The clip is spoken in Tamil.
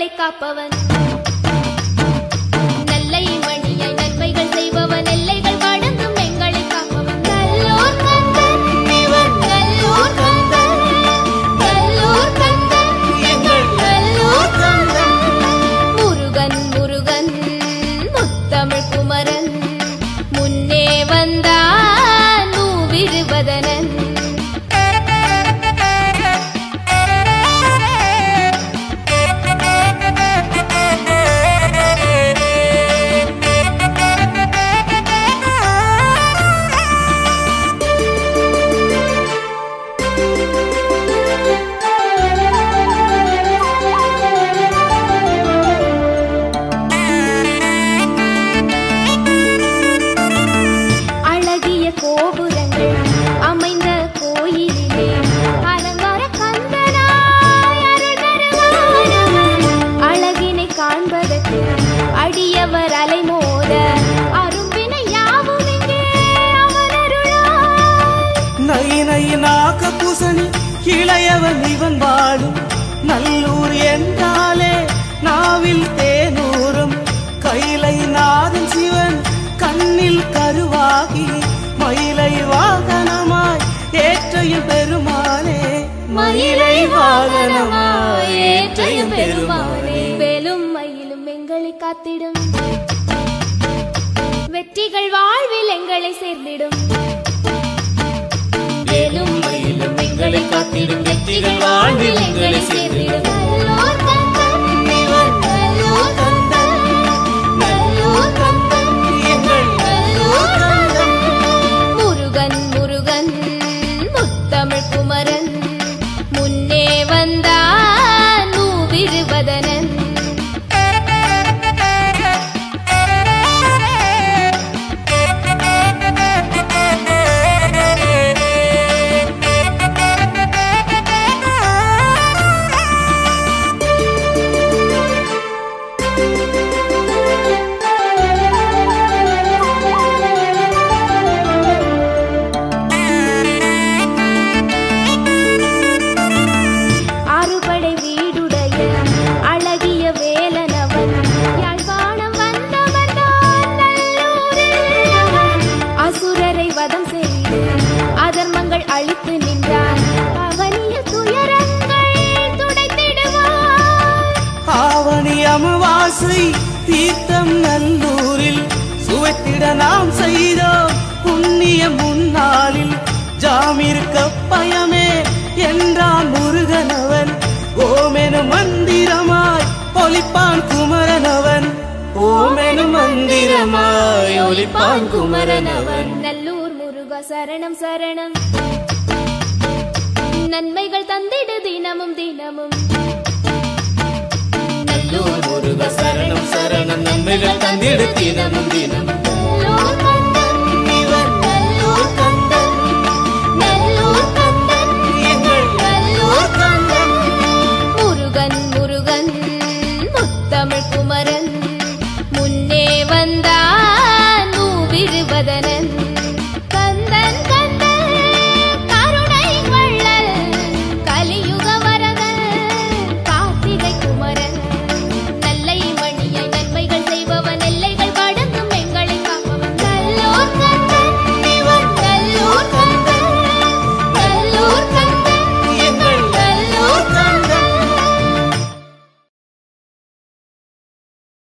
காப்பவன் நல்லூர் என்றாலே நாவில் தேனூரும். கைலை நாதன் சிவன் கண்ணில் கருவாகி மயிலை வாகனமாய் ஏற்றையும் பெருமானே. மயிலை வாகனமாய் ஏற்றையும் பெருமானே. வேலும் மயிலும் எங்களை காத்திடும். வெற்றிகள் வாழ்வில் எங்களை சேர்ந்திடும். வேலும் மயிலும் எங்களை காத்திடும் வெற்றிகள் வாழ்வில் எங்களை சேர்ந்திடும். குமரன் முன்னே வந்தான் நூவிருவதனன் அழித்து நின்றான். அவனிய துயரங்கள் துடைத்திடுவான். ஆவணி அமாவாசை தீர்த்தம் நல்லூரில் சுவைத்திட நாம் செய்தோம். புண்ணிய முன்னாளில் ஜாமிருக்க பயமே என்றான் முருகனவன். ஓமென மந்திரமாய் ஒலிப்பான் குமரனவன். ஓமெனு மந்திரமாய் ஒலிப்பான் குமரனவன். நல்லூர் முருகா சரணம் சரணம். நன்மைகள் தந்திடு தினமும் தினமும். நல்லூர் முருகா சரணம் சரணம். நன்மைகள் தந்திடு தினமும் தினமும்.